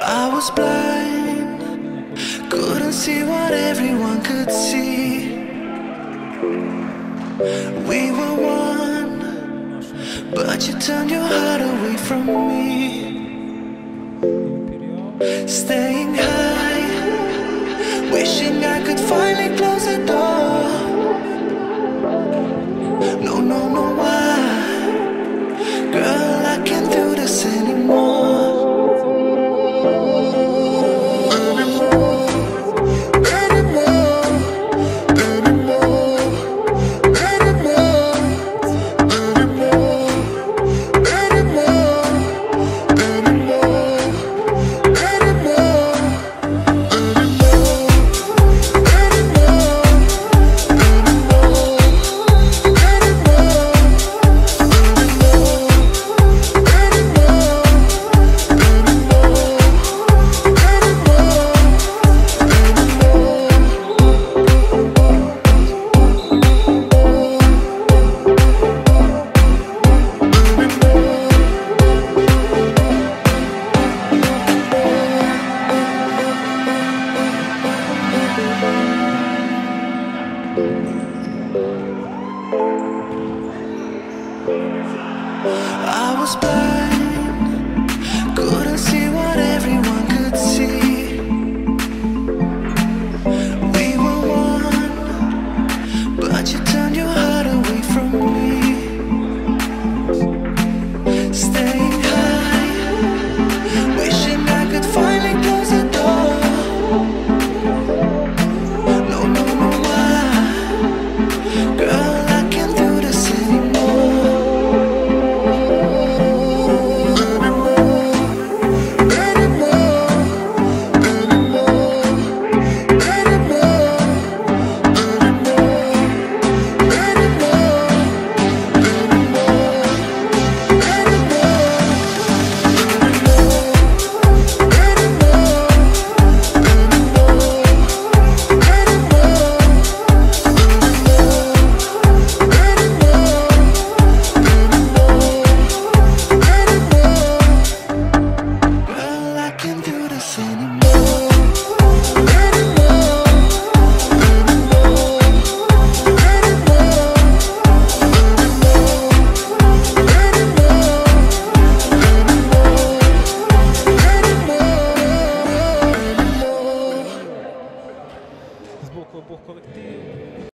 I was blind, couldn't see what everyone could see. We were one, but you turned your heart away from me. Staying high, wishing I could find. Can't do this anymore. I was blind, post-colectivo.